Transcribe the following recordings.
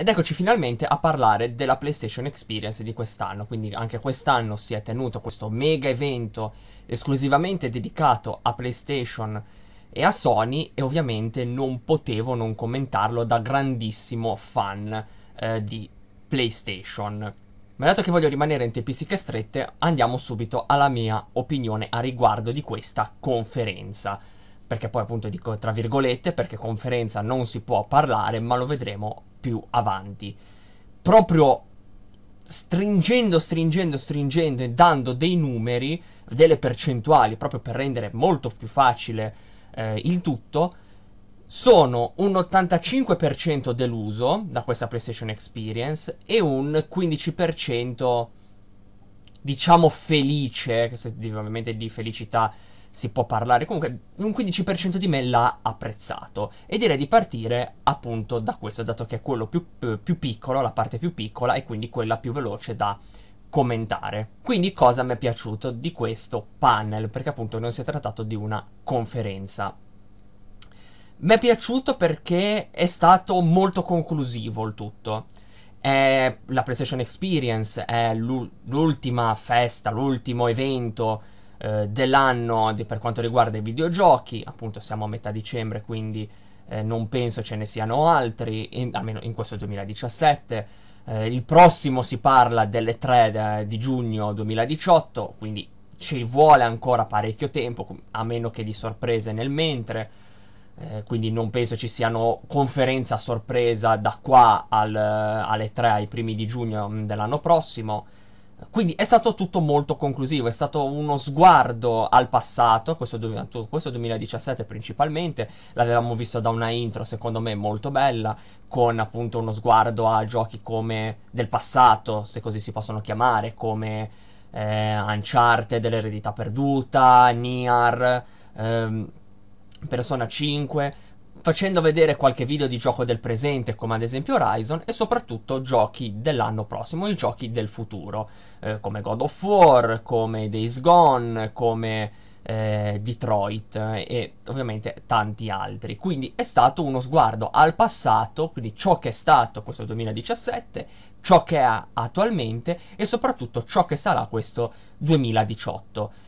Ed eccoci finalmente a parlare della PlayStation Experience di quest'anno, quindi anche quest'anno si è tenuto questo mega evento esclusivamente dedicato a PlayStation e a Sony e ovviamente non potevo non commentarlo da grandissimo fan eh, di PlayStation. Ma dato che voglio rimanere in tempistiche strette, andiamo subito alla mia opinione a riguardo di questa conferenza. Perché poi appunto dico tra virgolette, perché conferenza non si può parlare, ma lo vedremo più avanti. Proprio stringendo, stringendo, stringendo e dando dei numeri, delle percentuali, proprio per rendere molto più facile eh, il tutto, sono un 85% deluso da questa PlayStation Experience e un 15% diciamo felice, che ovviamente di felicità si può parlare. Comunque, un 15% di me l'ha apprezzato. E direi di partire appunto da questo, dato che è quello più, più piccolo, la parte più piccola, e quindi quella più veloce da commentare. Quindi cosa mi è piaciuto di questo panel? Perché appunto non si è trattato di una conferenza. Mi è piaciuto perché è stato molto conclusivo il tutto. È la PlayStation Experience è l'ultima festa, l'ultimo evento eh, dell'anno di, per quanto riguarda i videogiochi, appunto siamo a metà dicembre, quindi eh, non penso ce ne siano altri, in, almeno in questo 2017. Eh, il prossimo si parla delle 3 di giugno 2018, quindi ci vuole ancora parecchio tempo, a meno che di sorprese nel mentre. Eh, quindi non penso ci siano conferenze a sorpresa da qua al, alle 3 ai primi di giugno mm, dell'anno prossimo. Quindi è stato tutto molto conclusivo, è stato uno sguardo al passato, questo, questo 2017 principalmente, l'avevamo visto da una intro secondo me molto bella, con appunto uno sguardo a giochi come del passato, se così si possono chiamare, come eh, Uncharted dell'eredità perduta, Niar, ehm, Persona 5, facendo vedere qualche video di gioco del presente come ad esempio Horizon e soprattutto giochi dell'anno prossimo, i giochi del futuro, eh, come God of War, come Days Gone, come eh, Detroit eh, e ovviamente tanti altri. Quindi è stato uno sguardo al passato, quindi ciò che è stato questo 2017, ciò che è attualmente e soprattutto ciò che sarà questo 2018.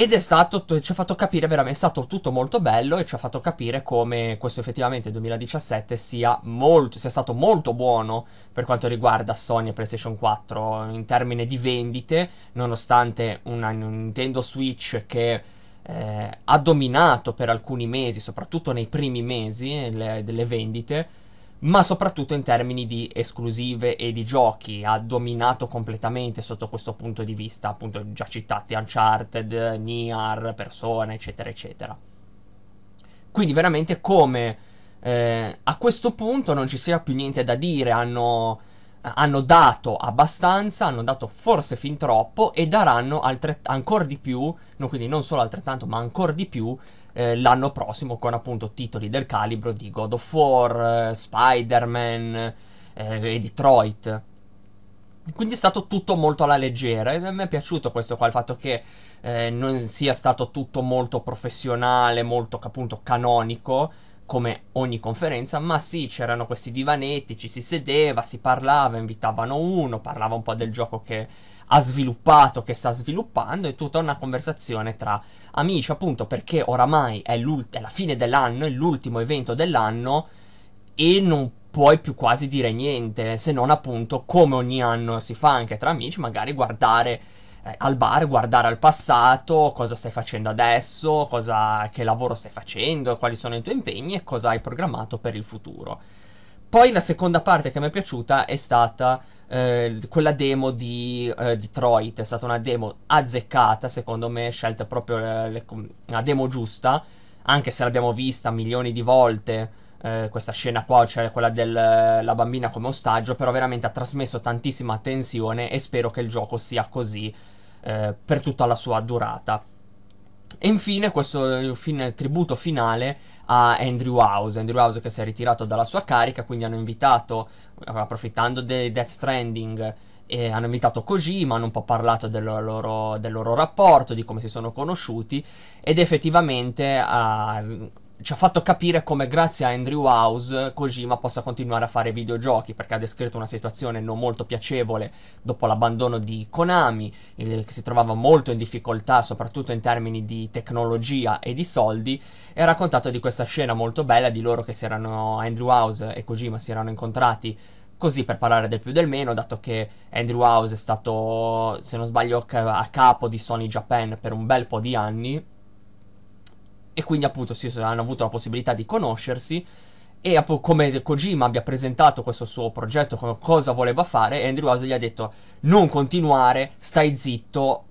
Ed è stato, ci ha fatto capire veramente, è stato tutto molto bello e ci ha fatto capire come questo effettivamente 2017 sia, molto, sia stato molto buono per quanto riguarda Sony e PlayStation 4 in termini di vendite, nonostante una Nintendo Switch che eh, ha dominato per alcuni mesi, soprattutto nei primi mesi le, delle vendite, ma soprattutto in termini di esclusive e di giochi. Ha dominato completamente sotto questo punto di vista, appunto già citati Uncharted, Niar, Persona, eccetera, eccetera. Quindi veramente come eh, a questo punto non ci sia più niente da dire, hanno, hanno dato abbastanza, hanno dato forse fin troppo e daranno ancora di più, no, quindi non solo altrettanto, ma ancora di più eh, l'anno prossimo con appunto titoli del calibro di God of War, eh, Spider-Man eh, e Detroit. Quindi è stato tutto molto alla leggera e a me è piaciuto questo qua, il fatto che eh, non sia stato tutto molto professionale, molto appunto canonico come ogni conferenza, ma sì, c'erano questi divanetti, ci si sedeva, si parlava, invitavano uno, parlava un po' del gioco che ha sviluppato, che sta sviluppando, è tutta una conversazione tra amici, appunto perché oramai è, è la fine dell'anno, è l'ultimo evento dell'anno e non puoi più quasi dire niente, se non appunto come ogni anno si fa anche tra amici, magari guardare eh, al bar, guardare al passato, cosa stai facendo adesso, cosa, che lavoro stai facendo, quali sono i tuoi impegni e cosa hai programmato per il futuro. Poi la seconda parte che mi è piaciuta è stata eh, quella demo di eh, Detroit, è stata una demo azzeccata, secondo me, scelta proprio le, la demo giusta, anche se l'abbiamo vista milioni di volte. Eh, questa scena qua, cioè quella della bambina come ostaggio, però veramente ha trasmesso tantissima attenzione e spero che il gioco sia così eh, per tutta la sua durata. E infine questo fin- tributo finale a Andrew House, Andrew House che si è ritirato dalla sua carica, quindi hanno invitato, approfittando di Death Stranding, e hanno invitato Kojima, hanno un po' parlato del loro, del loro rapporto, di come si sono conosciuti, ed effettivamente uh, ci ha fatto capire come grazie a Andrew House Kojima possa continuare a fare videogiochi perché ha descritto una situazione non molto piacevole dopo l'abbandono di Konami che si trovava molto in difficoltà soprattutto in termini di tecnologia e di soldi e ha raccontato di questa scena molto bella di loro che si erano Andrew House e Kojima si erano incontrati così per parlare del più del meno dato che Andrew House è stato se non sbaglio a capo di Sony Japan per un bel po' di anni e quindi appunto si hanno avuto la possibilità di conoscersi e appunto come Kojima abbia presentato questo suo progetto, cosa voleva fare, Andrew House gli ha detto non continuare, stai zitto,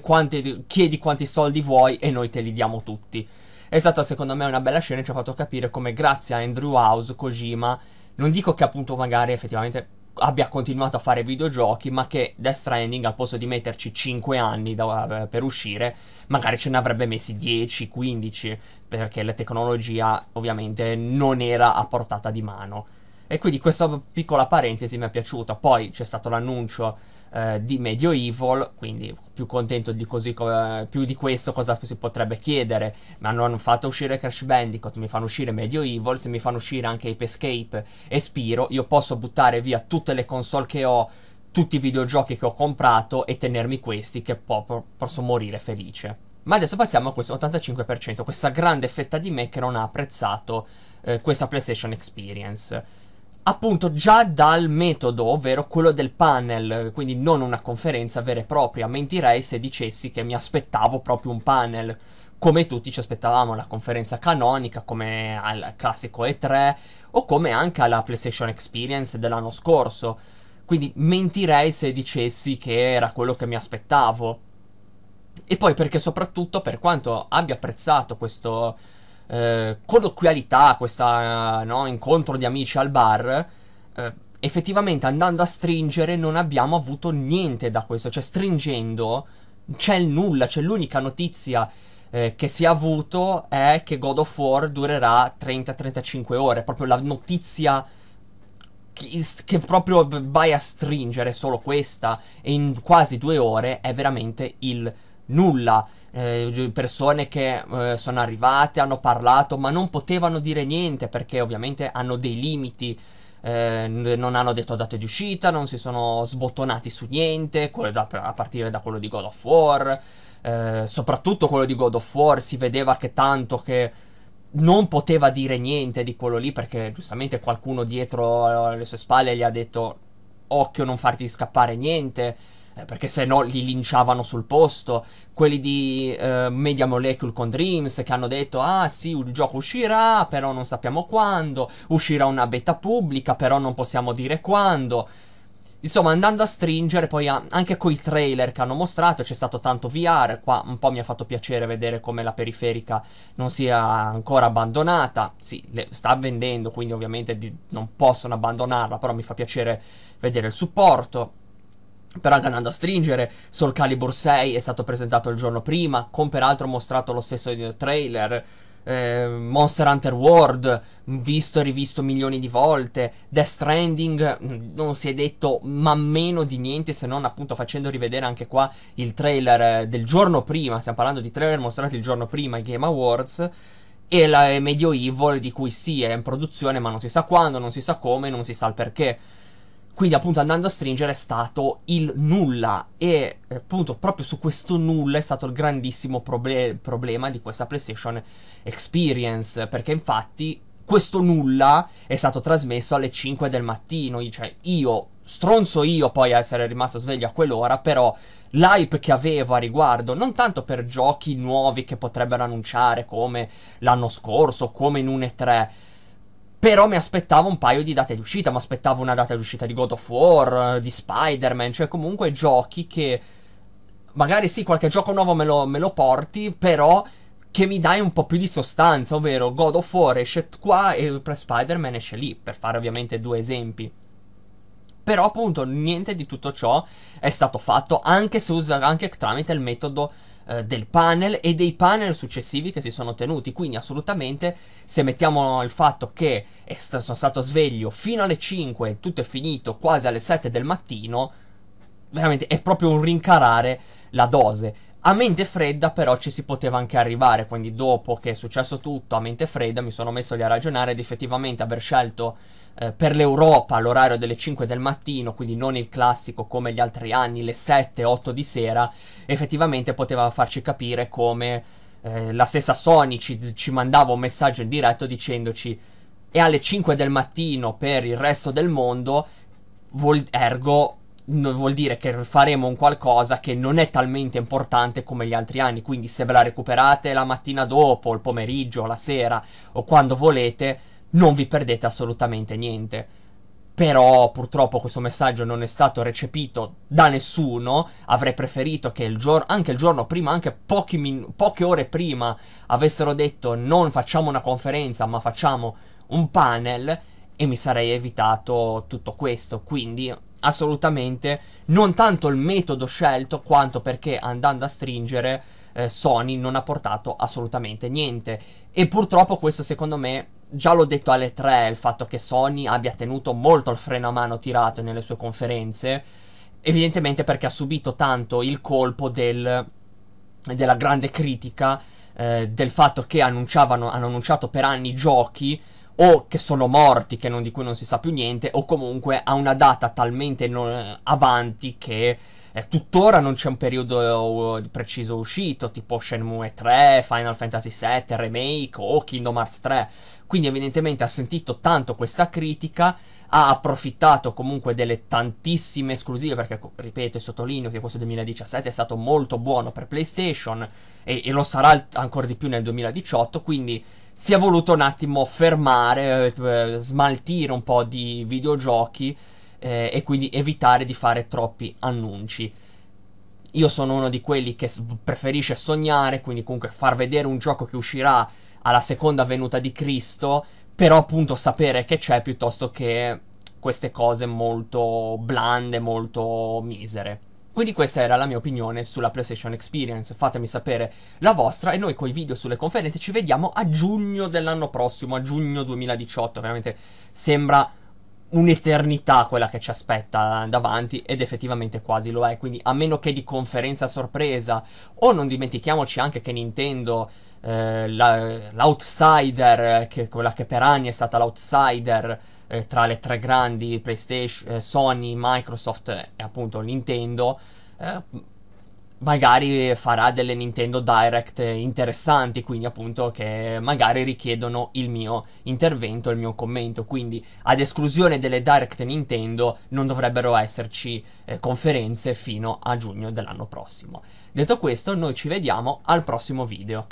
quanti, chiedi quanti soldi vuoi e noi te li diamo tutti. È stata secondo me una bella scena e ci ha fatto capire come grazie a Andrew House Kojima, non dico che appunto magari effettivamente abbia continuato a fare videogiochi, ma che Death Stranding al posto di metterci 5 anni da, uh, per uscire, magari ce ne avrebbe messi 10, 15, perché la tecnologia ovviamente non era a portata di mano. E quindi questa piccola parentesi mi è piaciuta. Poi c'è stato l'annuncio eh, di Medieval, quindi più contento di così, co- più di questo cosa si potrebbe chiedere. Mi hanno fatto uscire Crash Bandicoot, mi fanno uscire Medieval, se mi fanno uscire anche Ape Escape e Spiro, io posso buttare via tutte le console che ho, tutti i videogiochi che ho comprato e tenermi questi che po- posso morire felice. Ma adesso passiamo a questo 85%, questa grande fetta di me che non ha apprezzato eh, questa PlayStation Experience appunto già dal metodo, ovvero quello del panel, quindi non una conferenza vera e propria. Mentirei se dicessi che mi aspettavo proprio un panel, come tutti ci aspettavamo la conferenza canonica, come al classico E3 o come anche alla PlayStation Experience dell'anno scorso. Quindi mentirei se dicessi che era quello che mi aspettavo. E poi perché soprattutto per quanto abbia apprezzato questo eh, colloquialità, questo no, incontro di amici al bar, eh, effettivamente andando a stringere non abbiamo avuto niente da questo, cioè stringendo c'è il nulla, c'è l'unica notizia eh, che si è avuto è che God of War durerà 30-35 ore, proprio la notizia che, proprio vai a stringere solo questa e in quasi due ore è veramente il nulla eh, persone che eh, sono arrivate, hanno parlato, ma non potevano dire niente perché ovviamente hanno dei limiti. Eh, non hanno detto date di uscita, non si sono sbottonati su niente, da, a partire da quello di God of War. Eh, soprattutto quello di God of War si vedeva che tanto che non poteva dire niente di quello lì perché giustamente qualcuno dietro le sue spalle gli ha detto occhio non farti scappare niente eh, perché se no li linciavano sul posto. Quelli di uh, Media Molecule con Dreams che hanno detto: Ah, sì, il gioco uscirà, però non sappiamo quando. Uscirà una beta pubblica, però non possiamo dire quando. Insomma, andando a stringere, poi anche coi trailer che hanno mostrato, c'è stato tanto VR. Qua un po' mi ha fatto piacere vedere come la periferica non sia ancora abbandonata. Sì, sta vendendo, quindi ovviamente di, non possono abbandonarla, però mi fa piacere vedere il supporto. Però anche andando a stringere, Soul Calibur 6 è stato presentato il giorno prima, con peraltro mostrato lo stesso trailer. Eh, Monster Hunter World, visto e rivisto milioni di volte. Death Stranding, mm, non si è detto ma meno di niente se non appunto facendo rivedere anche qua il trailer eh, del giorno prima. Stiamo parlando di trailer mostrati il giorno prima ai Game Awards. E la Medieval, di cui sì, è in produzione, ma non si sa quando, non si sa come, non si sa il perché. Quindi appunto andando a stringere è stato il nulla. E appunto proprio su questo nulla è stato il grandissimo proble- problema di questa PlayStation Experience. Perché infatti questo nulla è stato trasmesso alle 5 del mattino, cioè io, stronzo io poi a essere rimasto sveglio a quell'ora, però l'hype che avevo a riguardo, non tanto per giochi nuovi che potrebbero annunciare come l'anno scorso, come in un E3, però mi aspettavo un paio di date di uscita, mi aspettavo una data di uscita di God of War, di Spider-Man, cioè comunque giochi che magari sì, qualche gioco nuovo me lo, me lo porti, però che mi dai un po' più di sostanza, ovvero God of War esce qua e Spider-Man esce lì, per fare ovviamente due esempi. Però appunto niente di tutto ciò è stato fatto, anche se usa anche tramite il metodo eh, del panel e dei panel successivi che si sono tenuti. Quindi assolutamente se mettiamo il fatto che st- sono stato sveglio fino alle 5 e tutto è finito quasi alle 7 del mattino, veramente è proprio un rincarare la dose. A mente fredda però ci si poteva anche arrivare, quindi dopo che è successo tutto a mente fredda mi sono messo lì a ragionare ed effettivamente aver scelto eh, per l'Europa l'orario delle 5 del mattino, quindi non il classico come gli altri anni, le 7-8 di sera, effettivamente poteva farci capire come eh, la stessa Sony ci, ci mandava un messaggio in diretto dicendoci è alle 5 del mattino per il resto del mondo, vuol, ergo vuol dire che faremo un qualcosa che non è talmente importante come gli altri anni, quindi se ve la recuperate la mattina dopo, il pomeriggio, la sera o quando volete, non vi perdete assolutamente niente. Però purtroppo questo messaggio non è stato recepito da nessuno. Avrei preferito che il giorno, anche il giorno prima, anche min- poche ore prima, avessero detto non facciamo una conferenza, ma facciamo un panel e mi sarei evitato tutto questo. Quindi assolutamente non tanto il metodo scelto quanto perché andando a stringere eh, Sony non ha portato assolutamente niente. E purtroppo questo secondo me già l'ho detto alle 3 il fatto che Sony abbia tenuto molto il freno a mano tirato nelle sue conferenze evidentemente perché ha subito tanto il colpo del, della grande critica eh, del fatto che annunciavano hanno annunciato per anni giochi o che sono morti, che non, di cui non si sa più niente, o comunque a una data talmente non, avanti che eh, tuttora non c'è un periodo uh, preciso uscito, tipo Shenmue 3, Final Fantasy VII, Remake o Kingdom Hearts 3. Quindi evidentemente ha sentito tanto questa critica, ha approfittato comunque delle tantissime esclusive, perché ripeto e sottolineo che questo 2017 è stato molto buono per PlayStation e, e lo sarà ancora di più nel 2018, quindi si è voluto un attimo fermare, eh, smaltire un po' di videogiochi eh, e quindi evitare di fare troppi annunci. Io sono uno di quelli che preferisce sognare, quindi comunque far vedere un gioco che uscirà alla seconda venuta di Cristo, però appunto sapere che c'è piuttosto che queste cose molto blande, molto misere. Quindi questa era la mia opinione sulla PlayStation Experience. Fatemi sapere la vostra e noi con i video sulle conferenze ci vediamo a giugno dell'anno prossimo, a giugno 2018. Veramente sembra un'eternità quella che ci aspetta davanti ed effettivamente quasi lo è. Quindi a meno che di conferenza sorpresa o non dimentichiamoci anche che Nintendo eh, la, l'outsider, che, quella che per anni è stata l'outsider eh, tra le tre grandi PlayStation, eh, Sony, Microsoft e appunto Nintendo, eh, magari farà delle Nintendo Direct interessanti, quindi appunto che magari richiedono il mio intervento, il mio commento, quindi ad esclusione delle Direct Nintendo non dovrebbero esserci eh, conferenze fino a giugno dell'anno prossimo. Detto questo, noi ci vediamo al prossimo video.